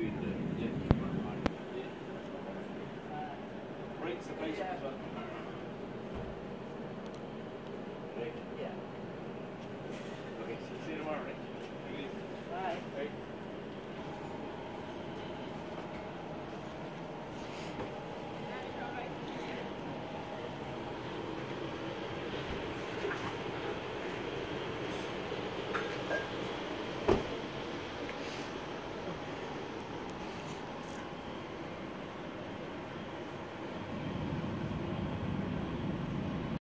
Breaks the base as well.